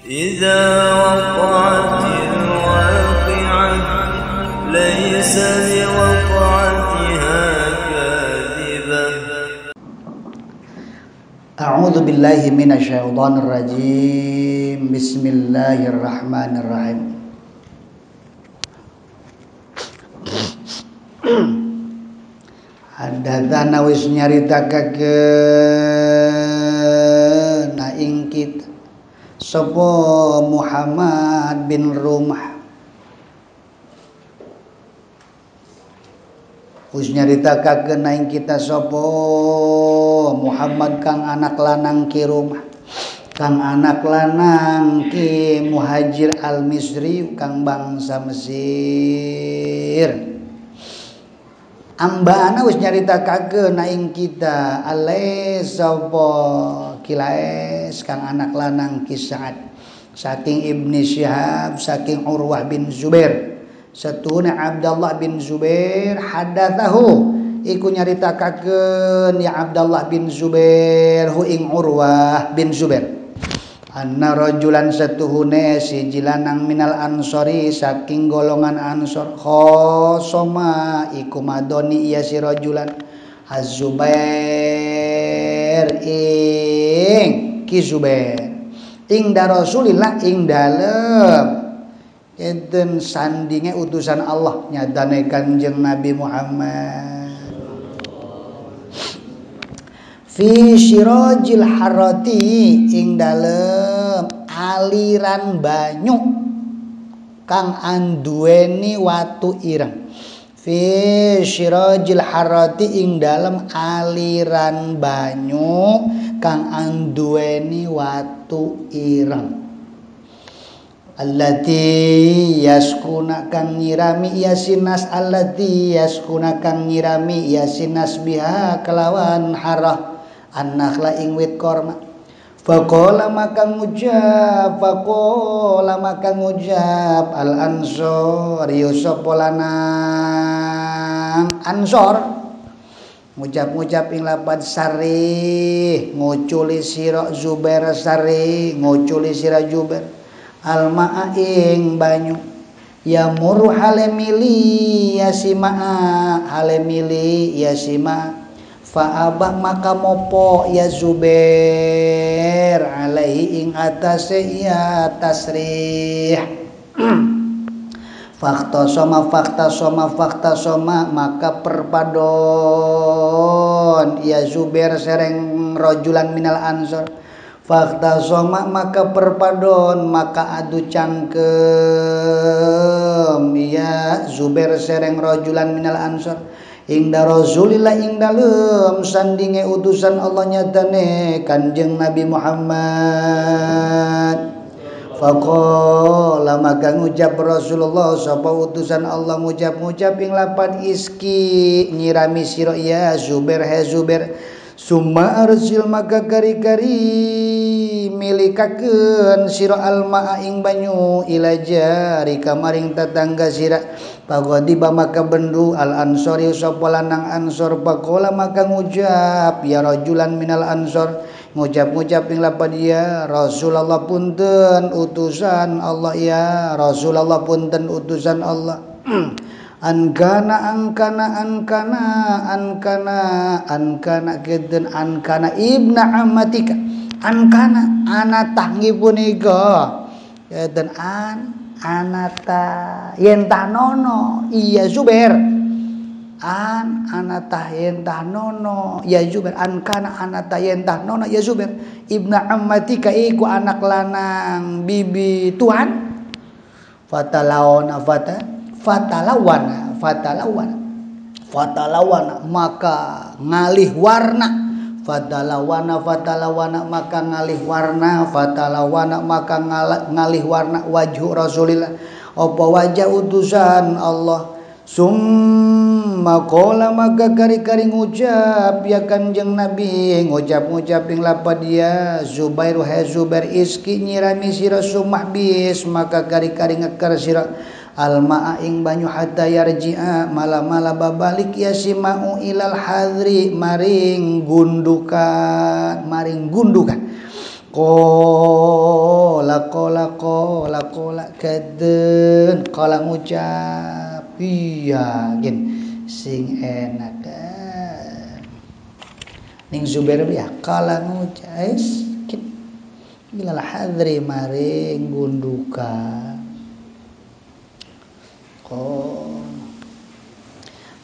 إذا وقعت الواقعة ليس لوقعتها كاذبة. أعوذ بالله من الشيطان الرجيم. بسم الله الرحمن الرحيم. Hadatana wis ing kita sapa Muhammad bin Rumah. Wis nyaritakakeun na ing kita sapa Muhammad kang anak lanang ki rumah. Kang anak lanang ki muhajir al misri kang bangsa Mesir. Ambana wis nyaritakakeun na ing kita ale sapa kilaes kang anak lanang ki Sa'ad. Saking Ibni Syihab saking Urwah bin Zubair. Satuna Abdullah bin Zubair hadatsahu iku nyaritakakeun ya Abdullah bin Zubair hu ing Urwah bin Zubair. Anna rajulan satuhune si jilanang minal ansori saking golongan ansor khosoma. Iku madoni iya si rajulan azubair ing. Ki Zubair. Ing da Rasulillah ing dalem. Enten sandinge utusan Allah. Nyadane Kanjeng Nabi Muhammad. Fi syirajil harati ing dalem. Aliran banyu. Kang anduweni watu ireng fi syirajil harati ing dalem aliran banyu kang anduweni watu ireng. Allati yaskuna kang nyirami yasinas allati yaskuna kang nyirami yasinas biha kelawan harah. An-nakhla ing wit korma faqala maka ngucap faqala maka ngucap al ansor yusuf ansor. Ngucap-ngucap ing lapad sari nguculi sira zubair sari nguculi sira zubair. Al ma'a ing banyu. Ya muru hale mili ya simaa hale mili ya simaa Fa'abah maka mopo ya Zubair. Alaihi ing atase ya tasrih. Fakta soma fakta soma fakta soma maka perpadon. Ya Zubair sereng rojulan minal ansor. Fakta soma maka perpadon maka adu cangkem. Ya Zubair sereng rojulan minal ansor Ingda Rasulillah ing dalem sandinge utusan Allah nyatane Kanjeng Nabi Muhammad. Faqala maka ngucap Rasulullah sapa utusan Allah ngucap-ngucap ing lapan iski nyirami sira ya Zubair he Zubair summa arsil maka kari-kari milikakeun sira alma ing banyu ila jari kamaring tetangga sira. Pagodiba maka bendu al ansori sapa lanang ansor pakola maka ngucap ya rajulan minal ansor. Ngucap-ngucap ing lapad ya Rasulullah punten utusan Allah. Ya Rasulullah punten utusan Allah. Ankana ankana ankana ankana ankana keden ankana ibna amatika ankana ana tanggipun ika keden an anata yentah nono iya Zubair an anata yentah nono ya Zubair an kana anata yentah nono ya Zubair ibna ammatika iku anak lanang bibi Tuhan. Fatalawana fata fatalawana fatalawana. Fatalawana maka ngalih warna fatalawana fatalawana maka ngalih warna fatalawana maka ngalih warna wajhu Rasulillah. Apa wajah utusan Allah? Summa qala maka kari-kari ngucap ya kanjeng Nabi ngucap-ngucap ing lapad dia Zubair hai Zubair iski nyirami sira sumah bis. Maka kari-kari ngekar sira almaa ing banyu hatta yarji'a. Mala-mala babalik ya simau ilal hadri. Maring gundukan maring gundukan. Kola kola kola kola kaden kola ngucap iya gin. Sing enak ning Zubair ya kala ngucap. Gin. Gila hadri maring gunduka oh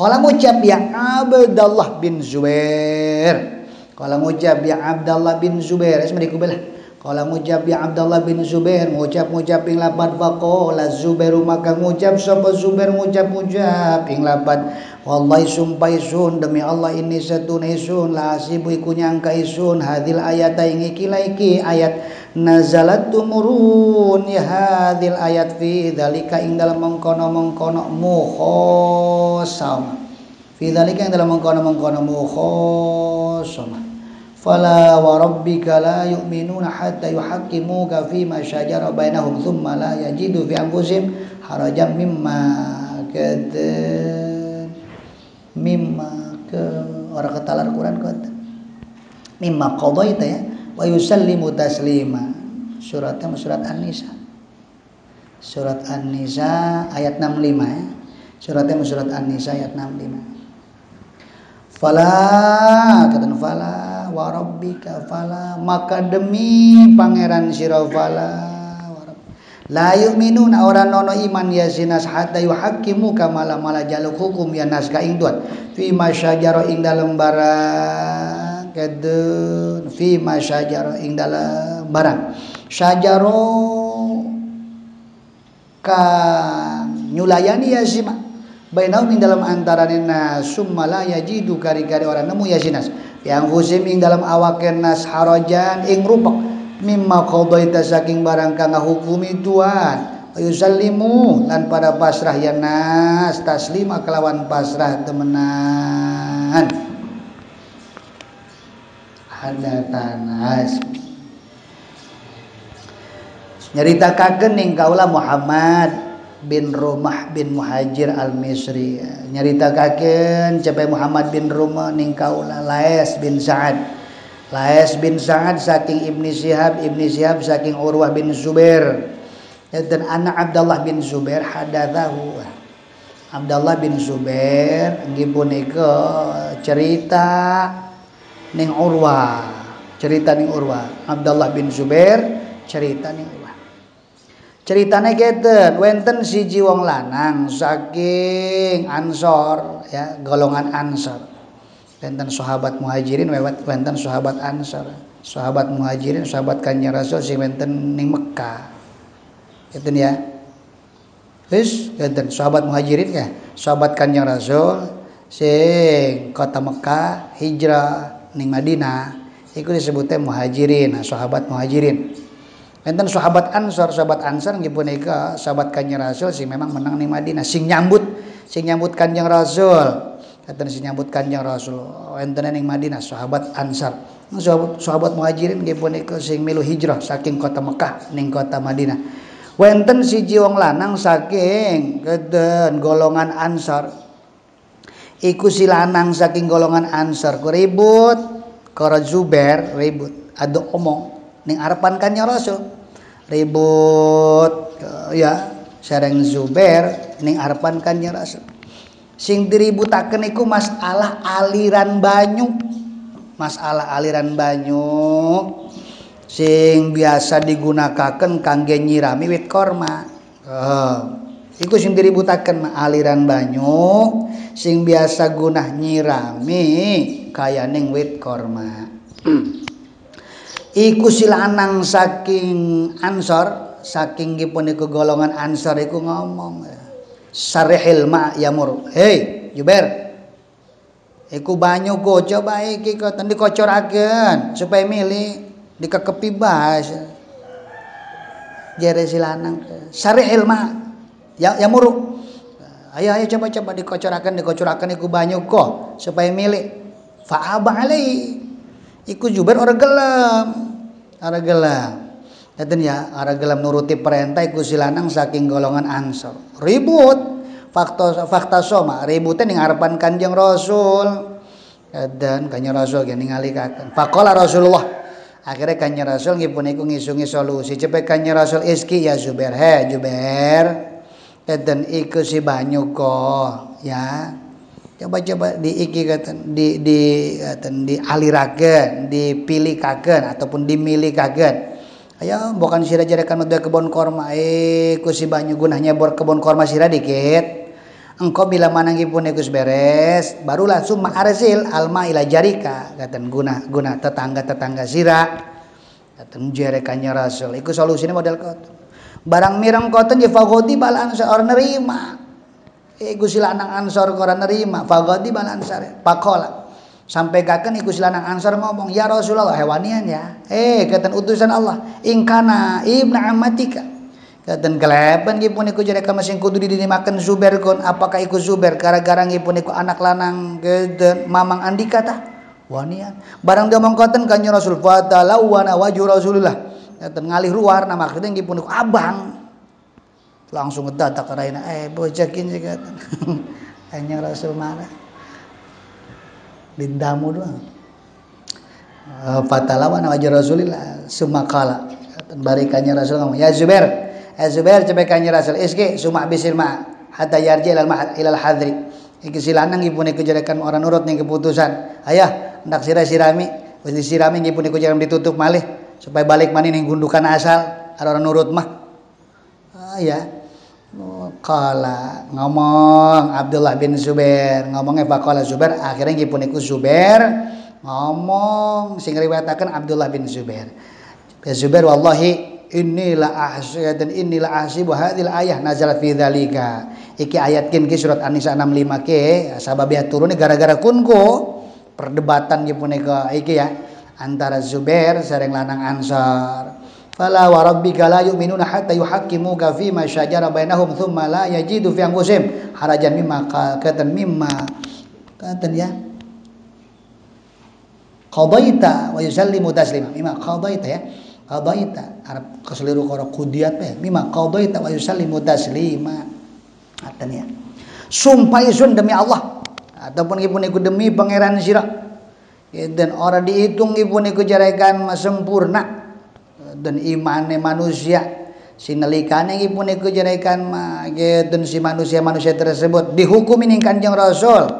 Kala ngucap ya Abdullah bin Zubair Kala ngucap ya Abdullah bin Zubair, isma dikubelah. Kala ngucap ya Abdullah bin Zubair, ngucap-ngucap ing lapan faqala Zubairu maka ngucap sapa Zubair ngucap-ngucap ing lapan wallahi sumpah isun demi Allah ini satuna isun la asibu iku nyangka isun hadil ayat ing iki iki ayat nazalat tumurun ya hadil ayat fi dalika ing dalam mengkono-mengkono mukhosam. Fi dalika ing dalam mengkono-mengkono mukhosam fala wa rabbika la yu'minuna hatta yuhaqqimuka fima syajara bainahum thumma la yajidu fi anfusihim harajan mimma kata mimma ke orang ketalar Quran kata mimma qadaita ya wa yusallimu taslima. Suratnya surat An-Nisa. Surat An-Nisa ayat 65 ya. Suratnya surat An-Nisa ayat 65 fala kata fala wa rabbika fala maka demi pangeran sira fala La yu'minuna orang nono iman ya sinas hatta yuhakimu kamala mala jaluk hukum ya nas ka ing duat fi masyajaro ing dalem barang kedun. Fi masyajaro ing dalem barang syajaro ka nyulayani ya sima bainahum ing dalam antaraneuna summa la yajidu kari-kari orang nemu ya sinas yang fusim ing dalam awaken nas harajan ing rupek. Mimma qadaita saking barang kang hukumi tuan yusallimu lan pada pasrah ya nas taslima kelawan pasrah temenan. Hadatan hasbi nyaritakeun ning kaula Muhammad bin Rumah bin Muhajir al-Misri. Nyaritakan capai Muhammad bin Rumah ning kaula Laes bin Sa'ad. Laes bin Sa'ad saking Ibni Syihab Ibni Syihab saking Urwah bin Zubair. Dan anak Abdullah bin Zubair hadathahu. Abdullah bin Zubair nggih punika cerita ning Urwah. Cerita ning Urwah. Abdullah bin Zubair cerita ning ceritanya keten wenten si jiwong lanang saking ansor ya golongan ansor. Wenten sahabat muhajirin wenten sahabat ansor. Sahabat muhajirin sahabat kanjeng rasul si wenten ning Mekah. Keten ya. Wis wenten sahabat muhajirin ya sahabat kanjeng rasul sing kota Mekah hijrah ning Madinah. Itu disebutnya muhajirin nah, sahabat muhajirin enten sahabat Ansor sahabat Ansor nggih punika sahabat Kanjeng Rasul sing memang menang ning Madinah. Sing nyambut sing nyambut Kanjeng Rasul. Enten sing nyambut Kanjeng Rasul. Enten ning Madinah sahabat Ansar. Sahabat, sahabat Muhajirin nggih punika sing milu hijrah saking kota Mekah ning kota Madinah. Wonten siji wong lanang saking keden golongan Ansar. Iku si lanang saking golongan Ansar ku ribut. Karo Zubair ribut. Ada omong ning arepan kanjeng Rasul. Ribut ya sareng Zubair ning arepan kanjeng Rasul. Sing diributaken iku masalah aliran banyu. Masalah aliran banyu sing biasa digunakaken kangge nyirami wit korma. Oh. iku sing diributaken aliran banyu sing biasa gunah nyirami kaya ning wit korma iku silanang saking ansor saking punika golongan ansor iku ngomong sarihil ma yamur. Hei juber iku banyu go coba iki kok tadi kocoraken supaya milih dikekepi bas jere silanang sarihil ma ya yamur. Ayo ayo coba coba dikocoraken dikocoraken iku banyu kok supaya milih. Fa'aba alai iku Jubair orang gelam orang gelam Daten ya, orang gelam nuruti perintah iku silanang saking golongan Ansor. Ribut. Fakta fakta soma, ributnya ning harapan Kanjeng Rasul. Dan Kanjeng Rasul gini ngalikaken. Faqala Rasulullah akhirnya kanya Rasul ngipun iku ngisungi solusi cepet kanya Rasul iski ya Zubair he Zubair dan iku si banyu kok ya coba-coba kata di di kata dialiraken dipilih kagen ataupun dimilih kagen ayo bukan sira jarekan udah kebun korma. Eh ku si banyu gunanya bor kebun korma sira dikit. Engkau bila mananggi pun ikus beres barulah summa arsil alma ila jarika kata guna guna tetangga tetangga sira kata jarekannya rasul iku solusinya model koton barang mirang koton ya fagoti balan seorang nerima iku sila anak ansor koran nerima. Fagoti balan sare pakola. Sampai kaken iku sila anak ansor ngomong ya rasulullah hewanian ya. Eh kata utusan Allah ingkana ibna amatika kata gelepan pun iku jadi kamu sing kudu makan Zubair kon. Apakah iku Zubair? Gara-gara pun iku anak lanang kata mamang Andika tah wanian. Barang dia mengkoten kanyo Rasul fatalau wana wajhu Rasulullah. Kata ngalih ruar nama kita pun iku abang langsung ngedadak raina eh bojakin juga hanya rasul mana dindamu doang. Uh, fatalawan wajah rasulillah sumakala barikannya rasul ngomong ya Zubair ya Zubair cepekannya rasul. Iski sumak bisil ma hatta yarji ilal, ilal hadri. Iki silanang ibu niku jadikan orang nurut nih keputusan. Ayah ndak sirah sirami wis sirami ibu niku jangan ditutup malih supaya balik maning ning gundukan asal ada orang nurut mah. Ah, ya Kala ngomong Abdullah bin Zubair. Ngomongnya Fakola Zubair akhirnya ngipun iku Zubair. Ngomong sing riwayataken Abdullah bin Zubair. Ya Zubair wallahi inilah ahsy dan inilah ahsibu hadhil ayah nazal fi dzalika iki ayat kin ki surat An-Nisa 65 ke sababnya turun gara-gara kunko perdebatan ngipun iki ya antara Zubair sareng lanang Ansar Fala wa rabbika la yu'minuna hatta yuhaqqimuka fi ma syajara bainahum thumma la yajidu fi anfusihim. Harajan mimma katan mimma katan ya. Qadaita wa yusallimu taslima. Mimma qadaita ya. Qadaita. Arab keseliru karo kudiat ya mimma qadaita wa yusallimu taslima. Katan ya. Sumpah isun demi Allah. Ataupun ibu niku demi pangeran sira dan orang dihitung ibu niku jarekan sempurna dan imane manusia. Sinalikane pun iku jenaikan dan si manusia-manusia tersebut dihukumi ning Kanjeng Rasul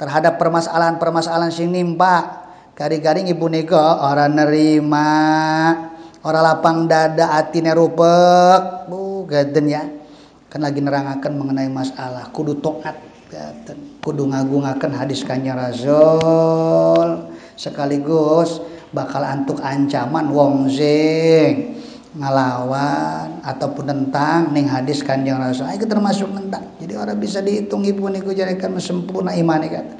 terhadap permasalahan-permasalahan sing nimpa. Kari-kari ibu nika orang nerima orang lapang dada atine rupek. Bu gaden ya. Kan lagi nerangakan mengenai masalah. Kudu gaten kudu ngagungaken hadis Kanjeng Rasul. Sekaligus bakal antuk ancaman wong sing ngalawan ataupun tentang ning hadis kanjeng rasul. Itu termasuk tentang jadi orang bisa dihitung ibu niku jadikan sempurna iman kata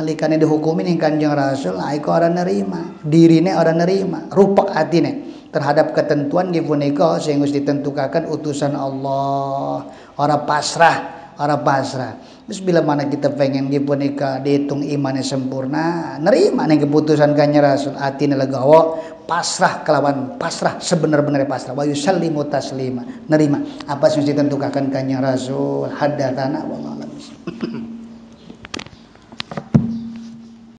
nalikane dihukumi ning kanjeng rasul iku orang nerima. Dirine orang nerima. Rupak atine terhadap ketentuan ibu niku sing wis ditentukaken utusan Allah. Orang pasrah orang pasrah. Terus bila mana kita pengen nikah dihitung imannya sempurna nerima nih keputusan kanya rasul. Hati legawo pasrah kelawan pasrah sebenar-benar pasrah. Wa yusallimu taslima. Nerima. Apa yang ditentukan kanya rasul? Hadatana wallahu